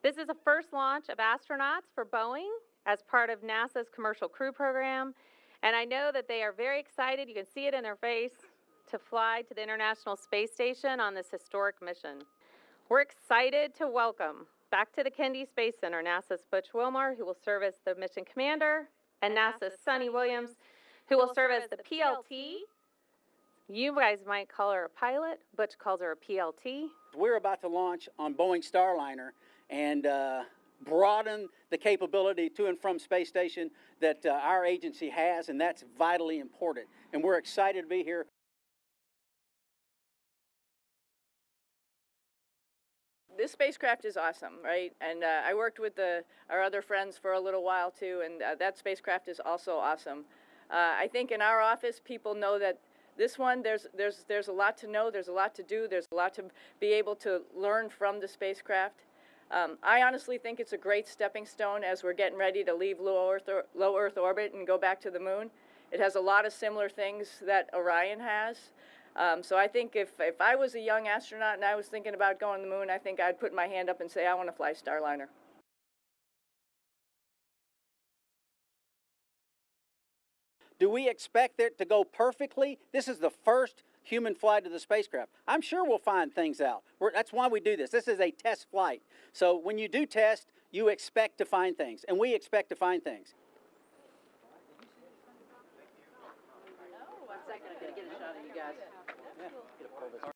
This is the first launch of astronauts for Boeing as part of NASA's Commercial Crew Program. And I know that they are very excited, you can see it in their face, to fly to the International Space Station on this historic mission. We're excited to welcome back to the Kennedy Space Center NASA's Butch Wilmore, who will serve as the mission commander, and NASA's Suni Williams, who will serve as the PLT. You guys might call her a pilot, Butch calls her a PLT. We're about to launch on Boeing Starliner and uh, broaden the capability to and from space station that uh, our agency has, and that's vitally important. And we're excited to be here. this spacecraft is awesome, right? And uh, I worked with the, our other friends for a little while too, and uh, that spacecraft is also awesome. Uh, I think in our office, people know that this one, there's, there's, there's a lot to know, there's a lot to do, there's a lot to be able to learn from the spacecraft. Um, I honestly think it's a great stepping stone as we're getting ready to leave low Earth, or, low Earth orbit and go back to the moon. It has a lot of similar things that Orion has. Um, so I think if, if I was a young astronaut and I was thinking about going to the moon, I think I'd put my hand up and say, I want to fly Starliner. Do we expect it to go perfectly? This is the first human flight of the spacecraft. I'm sure we'll find things out. We're, that's why we do this. This is a test flight. So when you do test, you expect to find things, and we expect to find things. One second, I'm going to get a shot of you guys.